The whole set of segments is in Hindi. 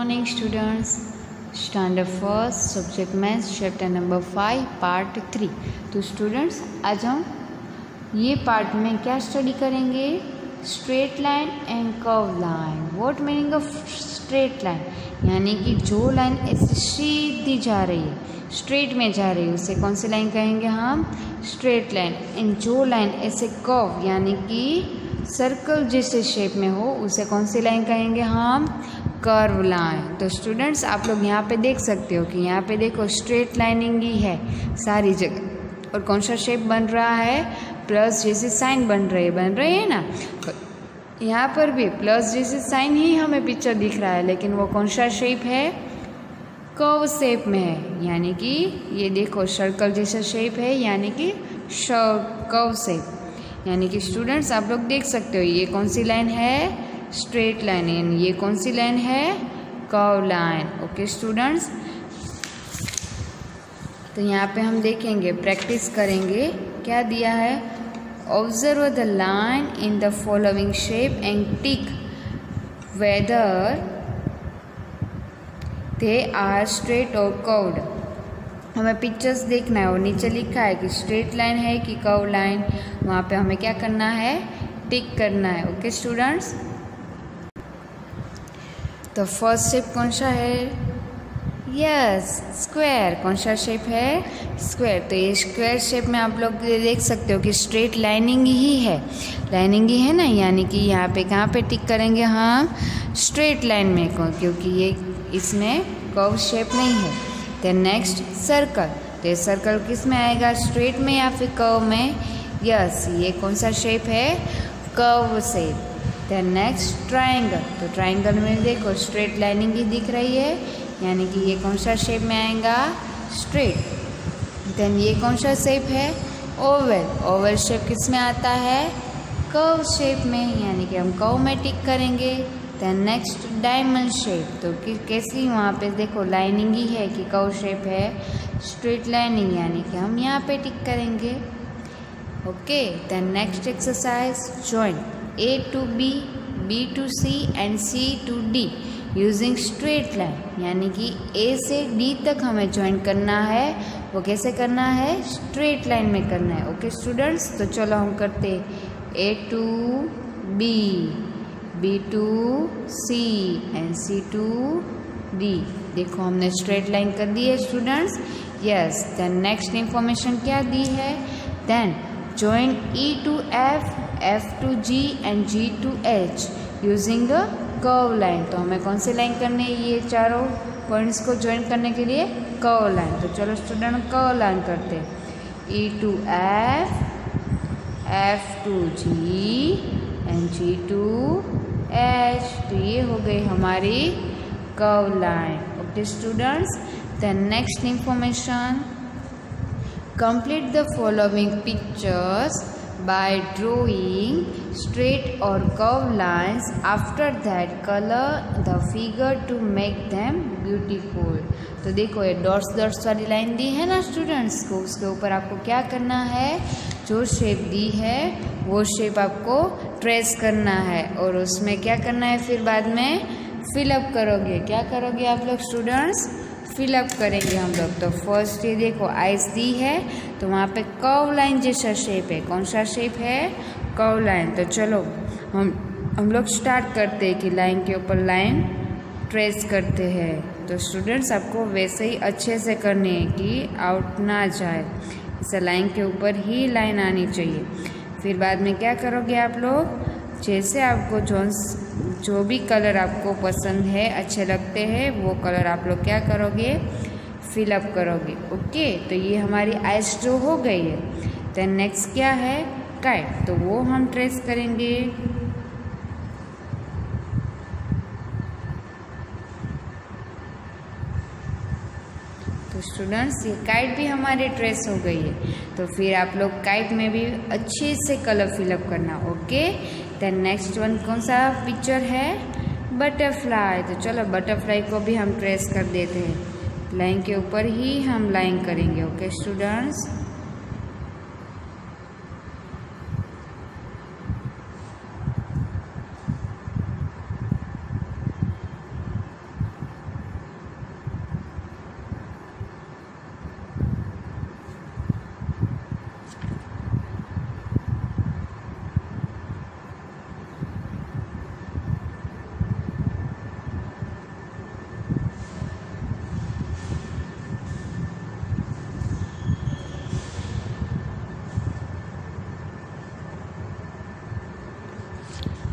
morning, students. Standard first subject maths chapter number five part three तो स्टूडेंट्स आज हम ये पार्ट में क्या स्टडी करेंगे? Straight line and curve line what meaning of straight line यानी कि जो लाइन ऐसे सीधी जा रही है स्ट्रेट में जा रही है, उसे कौन सी लाइन कहेंगे हम? स्ट्रेट लाइन एंड जो लाइन ऐसे कर्व यानी कि सर्कल जैसे शेप में हो, उसे कौन सी लाइन कहेंगे हम? कर्व लाइन तो स्टूडेंट्स आप लोग यहाँ पे देख सकते हो कि यहाँ पे देखो स्ट्रेट लाइनिंग ही है सारी जगह। और कौन सा शेप बन रहा है? प्लस जैसे साइन बन रहे बन रहे हैं ना? यहाँ पर भी प्लस जैसे साइन ही हमें पिक्चर दिख रहा है, लेकिन वो कौन सा शेप है? कर्व शेप में है। यानी कि ये देखो सर्कल जैसा शेप है, यानी कि कर्व शेप यानी कि स्टूडेंट्स आप लोग देख सकते हो ये कौन सी लाइन है? स्ट्रेट लाइन यानी ये कौन सी लाइन है? Curve line. ओके, स्टूडेंट्स तो यहाँ पे हम देखेंगे, प्रैक्टिस करेंगे, क्या दिया है? Observe the line in the following shape and tick whether they are straight और कर्व्ड। हमें पिक्चर्स देखना है और नीचे लिखा है कि स्ट्रेट लाइन है कि कर्व लाइन वहाँ पे हमें क्या करना है? टिक करना है। ओके स्टूडेंट्स तो फ़र्स्ट शेप कौन सा है? यस स्क्वायर कौन सा शेप है? स्क्वायर तो ये स्क्वायर शेप में आप लोग देख सकते हो कि स्ट्रेट लाइनिंग ही है। लाइनिंग ही है ना? यानी कि यहाँ पे कहाँ पे टिक करेंगे? हम स्ट्रेट लाइन में क्योंकि ये इसमें कर्व शेप नहीं है। देन नेक्स्ट सर्कल तो ये सर्कल किसमें आएगा? स्ट्रेट में या फिर कर्व में? यस ये कौन सा शेप है? Curve shape then next triangle तो ट्राइंगल में देखो स्ट्रेट लाइनिंग ही दिख रही है, यानी कि ये कौन सा शेप में आएगा? स्ट्रेट देन ये कौन सा शेप है? ओवल ओवल शेप किसमें आता है? कर्व शेप में, यानी कि हम कर्व में टिक करेंगे. देन नेक्स्ट डायमंड शेप तो कि कैसी वहाँ पे देखो लाइनिंग ही है कि कर्व शेप है. स्ट्रेट लाइनिंग यानी कि हम यहाँ पे टिक करेंगे. Okay then next exercise joint A to B B to C and C to D using straight line यानी कि ए से डी तक हमें ज्वाइन करना है। वो कैसे करना है? स्ट्रेट लाइन में करना है। ओके स्टूडेंट्स तो चलो हम करते A to B B to C and C to D देखो हमने स्ट्रेट लाइन कर दी है students yes then next information क्या दी है? Then join E to F, F to G and G to H using the curve line तो हमें कौन सी लाइन करनी है? ये चारों पॉइंट्स को ज्वाइन करने के लिए कर्व लाइन तो चलो स्टूडेंट कर्व लाइन करते हैं. E to F F to G and G to H तो ये हो गई हमारी curve line okay students then next information Complete the following pictures. By drawing straight or curved lines. After that, color the figure to make them beautiful. तो देखो ये डॉट्स डॉट्स वाली लाइन दी है ना स्टूडेंट्स को। उसके ऊपर आपको क्या करना है? जो शेप दी है वो शेप आपको ट्रेस करना है। और उसमें क्या करना है फिर बाद में? फिलअप करोगे। क्या करोगे आप लोग स्टूडेंट्स फिलअप करेंगे हम लोग। तो फ़र्स्ट ये देखो आइस दी है तो वहाँ पे कव लाइन जैसा शेप है। कौन सा शेप है? कव लाइन तो चलो, हम हम लोग स्टार्ट करते हैं कि लाइन के ऊपर लाइन ट्रेस करते हैं। तो स्टूडेंट्स आपको वैसे ही अच्छे से करनी है कि आउट ना जाए। इसे लाइन के ऊपर ही लाइन आनी चाहिए। फिर बाद में क्या करोगे आप लोग? जैसे आपको जो जो भी कलर आपको पसंद है, अच्छे लगते हैं, वो कलर आप लोग क्या करोगे? फिलअप करोगे। ओके तो ये हमारी आइस जो हो गई है। देन नेक्स्ट क्या है? काइट तो वो हम ट्रेस करेंगे। तो स्टूडेंट्स ये काइट भी हमारे ट्रेस हो गई है। तो फिर आप लोग काइट में भी अच्छे से कलर फिलअप करना। ओके देन नेक्स्ट वन कौन सा पिक्चर है? बटरफ्लाई तो चलो बटरफ्लाई को भी हम ट्रेस कर देते हैं। लाइन के ऊपर ही हम लाइन करेंगे ओके स्टूडेंट्स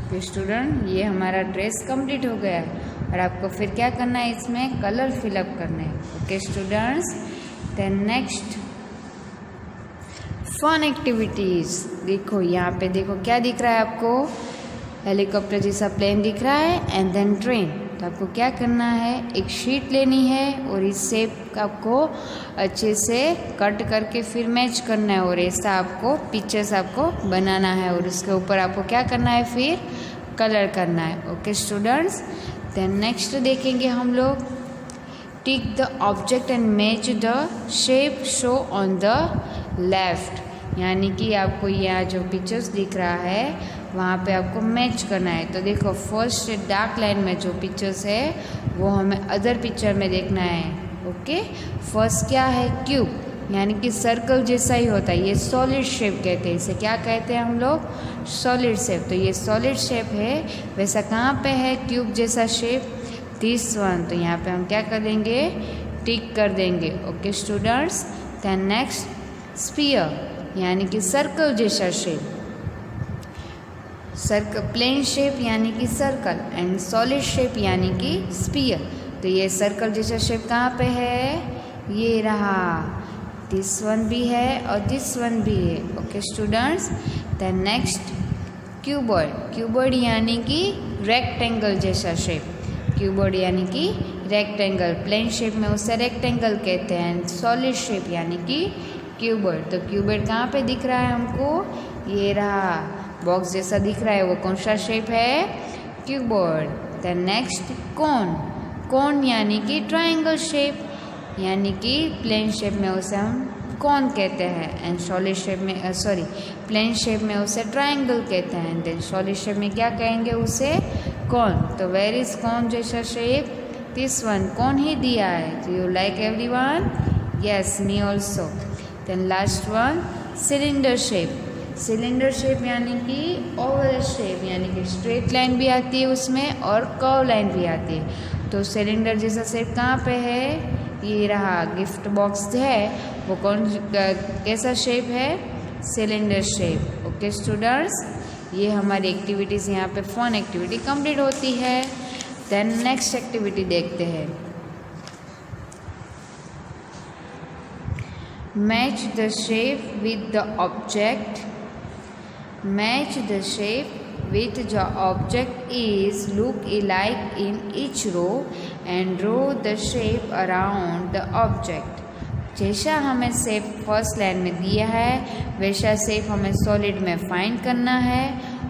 ओके स्टूडेंट ये हमारा ड्रेस कंप्लीट हो गया और आपको फिर क्या करना है इसमें? कलर फिलअप करना है। Okay students then next fun activities देखो, यहाँ पे देखो, क्या दिख रहा है आपको? हेलीकॉप्टर जैसा प्लेन दिख रहा है एंड देन ट्रेन तो आपको क्या करना है? एक शीट लेनी है और इस शेप आपको अच्छे से कट करके फिर मैच करना है और ऐसा आपको पिक्चर्स आपको बनाना है और उसके ऊपर आपको क्या करना है? फिर कलर करना है। ओके स्टूडेंट्स देन नेक्स्ट देखेंगे हम लोग। Tick the object and match the shape show on the left यानी कि आपको यह जो पिक्चर्स दिख रहा है वहाँ पे आपको मैच करना है। तो देखो फ़र्स्ट डार्क लाइन में जो पिक्चर्स है, वो हमें अदर पिक्चर में देखना है। ओके फ़र्स्ट क्या है? क्यूब यानी कि सर्कल जैसा ही होता है। ये सॉलिड शेप कहते हैं इसे। क्या कहते हैं हम लोग? सॉलिड शेप तो ये सॉलिड शेप है। वैसा कहाँ पे है? क्यूब जैसा शेप दिस वन तो यहाँ पे हम क्या कर देंगे? टिक कर देंगे। Okay students then next sphere यानी कि सर्कल जैसा शेप सर्कल प्लेन शेप यानी कि सर्कल एंड सॉलिड शेप यानी कि स्पीयर तो ये सर्कल जैसा शेप कहाँ पे है? ये रहा। दिस वन भी है और दिस वन भी है। Okay students then next cuboid cuboid यानी कि रेक्टेंगल जैसा शेप क्यूबर्ड यानी कि रेक्टेंगल प्लेन शेप में उसे रेक्टेंगल कहते हैं सॉलिड शेप यानी कि क्यूबर्ड तो क्यूबर्ड कहाँ पे दिख रहा है हमको? ये रहा। बॉक्स जैसा दिख रहा है, वो कौन सा शेप है? क्यूबोर्ड द नेक्स्ट कौन कौन यानी कि ट्राइंगल शेप यानी कि प्लेन शेप में उसे हम कौन कहते हैं एंड सॉलिड शेप में सॉरी प्लेन शेप में उसे ट्राइंगल कहते हैं देन सॉलिड शेप में क्या कहेंगे उसे? कौन तो वेर इज़ कौन जैसा शेप दिस वन कौन ही दिया है. You like everyone yes me also then last one cylinder shape cylinder shape यानी कि ओवल शेप यानी कि स्ट्रेट लाइन भी आती है उसमें और कर्व लाइन भी आती है। तो सिलेंडर जैसा शेप कहाँ पे है? ये रहा गिफ्ट बॉक्स है। वो कौन कैसा शेप है? Cylinder shape. ओके स्टूडेंट्स ये हमारी एक्टिविटीज़ यहाँ पे फ़ोन एक्टिविटी कंप्लीट होती है। देन नेक्स्ट एक्टिविटी देखते हैं। Match the shape with the object match the shape with the object is look alike in each row and draw the shape around the object. जैसा हमें शेप फ़र्स्ट लाइन में दिया है, वैसा शेप हमें सॉलिड में फाइंड करना है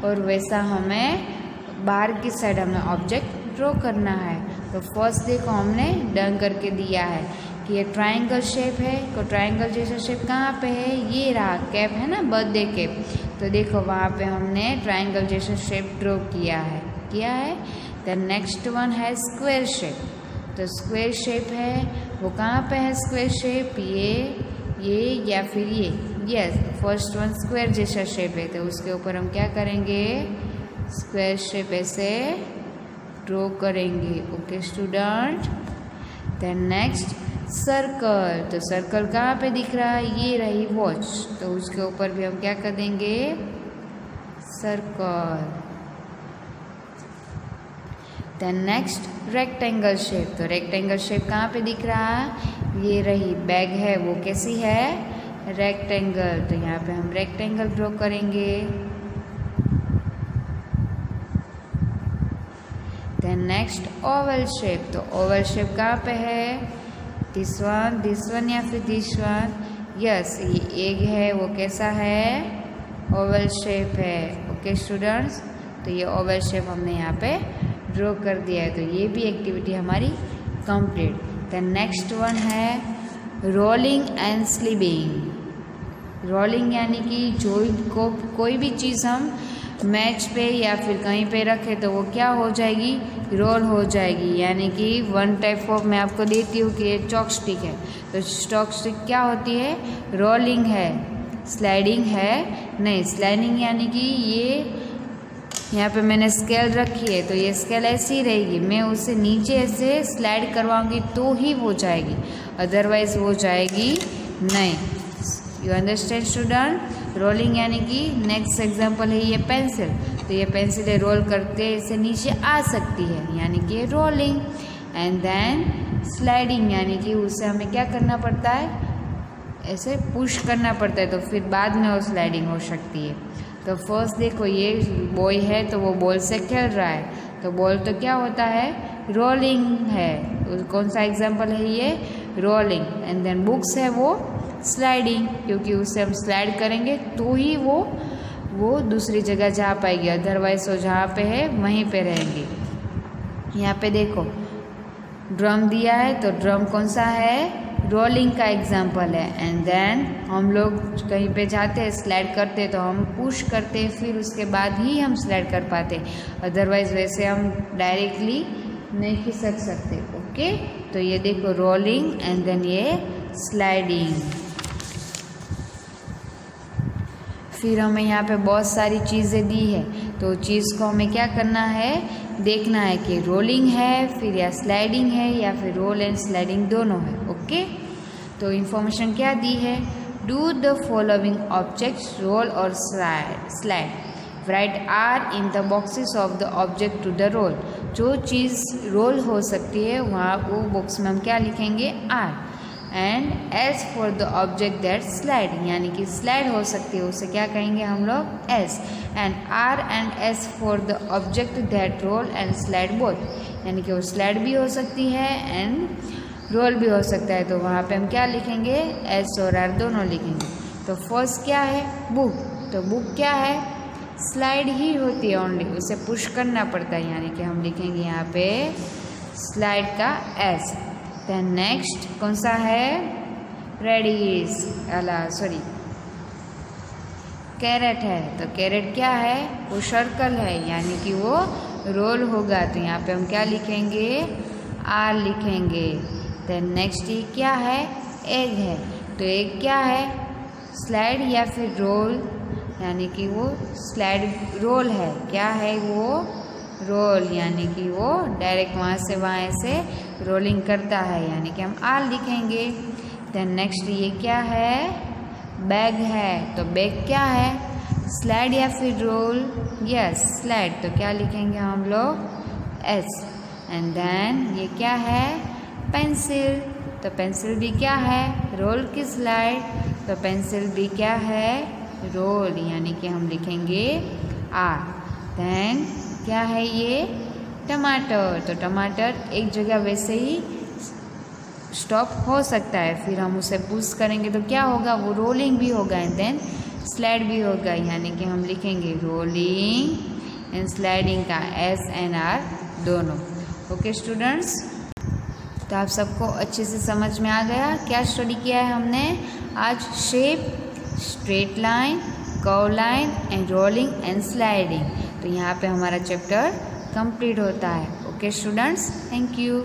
और वैसा हमें बाहर की साइड हमें ऑब्जेक्ट ड्रॉ करना है। तो फ़र्स्ट देखो हमने डन करके दिया है कि ये ट्राइंगल शेप है तो ट्राइंगल जैसा शेप कहाँ पे है? ये रहा कैप है ना? बर्थडे कैप तो देखो वहाँ पे हमने ट्राइंगल जैसा शेप ड्रॉ किया है। किया है? द नेक्स्ट वन है स्क्वायर शेप तो स्क्वायर शेप है, वो कहाँ पे है स्क्वायर शेप ये ये या फिर ये? यस फ़र्स्ट वन स्क्वायर जैसा शेप है। तो उसके ऊपर हम क्या करेंगे? स्क्वायर शेप ऐसे ड्रॉ करेंगे। Okay student then next circle तो सर्कल कहाँ पे दिख रहा है? ये रही वॉच तो उसके ऊपर भी हम क्या कर देंगे? Circle then next rectangle shape तो रेक्टेंगल शेप कहाँ पे दिख रहा है? ये रही बैग है, वो कैसी है? रेक्टेंगल तो यहाँ पे हम रेक्टेंगल ड्रॉ करेंगे. देन नेक्स्ट ओवल शेप तो ओवल शेप कहाँ पे है? दिस वन दिस वन या फिर दिस वन यस ये एग है वो कैसा है? ओवल शेप है। ओके okay, स्टूडेंट्स तो ये ओवल शेप हमने यहाँ पे ड्रॉ कर दिया है। तो ये भी एक्टिविटी हमारी कंप्लीट द नेक्स्ट वन है रोलिंग एंड स्लीबिंग रोलिंग यानी कि जो को कोई भी चीज़ हम मैच पे या फिर कहीं पे रखे तो वो क्या हो जाएगी? रोल हो जाएगी। यानी कि वन टाइप ऑफ़ मैं आपको देती हूँ कि ये चॉक स्टिक है। तो चॉक स्टिक क्या होती है? रोलिंग है। स्लाइडिंग है। नहीं स्लाइडिंग यानी कि ये यहाँ पे मैंने स्केल रखी है तो ये स्केल ऐसी रहेगी। मैं उसे नीचे ऐसे स्लाइड करवाऊँगी तो ही वो जाएगी। अदरवाइज़ वो जाएगी नहीं। यू अंडरस्टैंड स्टूडेंट रोलिंग यानी कि नेक्स्ट एग्ज़ाम्पल है ये पेंसिल तो ये पेंसिल रोल करते इसे नीचे आ सकती है, यानी कि रोलिंग एंड देन स्लाइडिंग यानी कि उसे हमें क्या करना पड़ता है? ऐसे पुश करना पड़ता है तो फिर बाद में वो स्लाइडिंग हो सकती है. तो फ़र्स्ट देखो ये बॉय है तो वो बॉल से खेल रहा है. तो बॉल तो क्या होता है? रोलिंग है. कौन सा एग्ज़ाम्पल है ये? रोलिंग एंड देन बुक्स है वो स्लाइडिंग क्योंकि उससे हम स्लाइड करेंगे तो ही वो वो दूसरी जगह जा पाएगी। अदरवाइज़ वो जहाँ पे है, वहीं पे रहेंगी। यहाँ पे देखो ड्रम दिया है तो ड्रम कौन सा है? रोलिंग का एग्ज़ाम्पल है। एंड देन हम लोग कहीं पे जाते हैं स्लाइड करते तो हम पुश करते फिर उसके बाद ही हम स्लाइड कर पाते अदरवाइज़ वैसे हम डायरेक्टली नहीं खिसक सकते ओके तो ये देखो रोलिंग एंड देन ये स्लाइडिंग फिर हमें यहाँ पे बहुत सारी चीज़ें दी है। तो चीज़ को हमें क्या करना है? देखना है कि रोलिंग है, फिर या स्लाइडिंग है, या फिर रोल एंड स्लाइडिंग दोनों है, ओके? तो इन्फॉर्मेशन क्या दी है? Do the following objects, roll और slide. Write R in the boxes of the object to the roll. जो चीज़ रोल हो सकती है, वहाँ वो बॉक्स में हम क्या लिखेंगे? R. And S for the object that slide यानी कि स्लाइड हो सकती है, उसे क्या कहेंगे हम लोग? S and R and S for the object that roll and slide both यानी कि वो स्लाइड भी हो सकती है एंड रोल भी हो सकता है। तो वहाँ पे हम क्या लिखेंगे? एस और आर दोनों लिखेंगे। तो फ़र्स्ट क्या है? बुक तो बुक क्या है? स्लाइड ही होती है ओनली उसे पुश करना पड़ता है। यानी कि हम लिखेंगे यहाँ पे स्लाइड का एस देन नेक्स्ट कौन सा है? रेडीज अला सॉरी कैरेट है तो कैरेट क्या है? वो सर्कल है, यानी कि वो रोल होगा। तो यहाँ पे हम क्या लिखेंगे? आर लिखेंगे। देन नेक्स्ट ये क्या है? एग है। तो एग क्या है? स्लाइड या फिर रोल यानी कि वो स्लाइड रोल है। क्या है वो? रोल, यानी कि वो डायरेक्ट वहाँ से, वहाँ ऐसे रोलिंग करता है, यानी कि हम आल लिखेंगे देन नेक्स्ट ये क्या है? बैग है तो बैग क्या है? स्लाइड या फिर रोल यस स्लाइड तो क्या लिखेंगे हम लोग? एस एंड देन ये क्या है? पेंसिल तो पेंसिल भी क्या है? रोल की स्लाइड तो पेंसिल भी क्या है? रोल यानी कि हम लिखेंगे आर देन क्या है ये? टमाटर। तो टमाटर एक जगह वैसे ही स्टॉप हो सकता है, फिर हम उसे पुश करेंगे तो क्या होगा? वो रोलिंग भी होगा एंड देन स्लाइड भी होगा, यानी कि हम लिखेंगे रोलिंग एंड स्लाइडिंग का एस एन आर दोनों। ओके स्टूडेंट्स तो आप सबको अच्छे से समझ में आ गया? क्या स्टडी किया है हमने? आज shape straight line curve line and rolling and sliding तो यहाँ पे हमारा चैप्टर कंप्लीट होता है। Okay students thank you